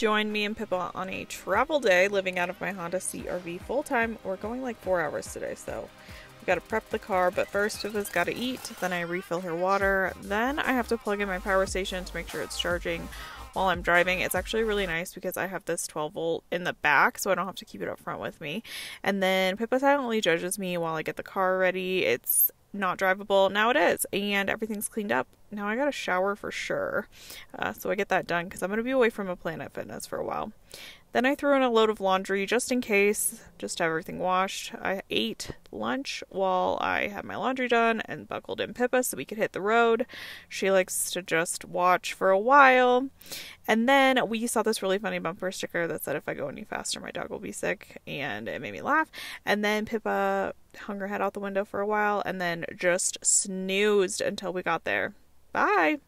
joined me and Pippa on a travel day living out of my Honda CRV full time. We're going like four hours today, so we gotta prep the car. But first, Pippa's gotta eat, then I refill her water, then I have to plug in my power station to make sure it's charging while I'm driving. It's actually really nice because I have this 12 volt in the back, so I don't have to keep it up front with me. And then Pippa silently judges me while I get the car ready. It's not drivable. Now it is, and everything's cleaned up. Now I got a shower for sure. Uh, so I get that done because I'm going to be away from a Planet Fitness for a while. Then I threw in a load of laundry just in case, just to have everything washed. I ate lunch while I had my laundry done and buckled in Pippa so we could hit the road. She likes to just watch for a while. And then we saw this really funny bumper sticker that said if I go any faster, my dog will be sick, and it made me laugh. And then Pippa hung her head out the window for a while and then just snoozed until we got there. Bye.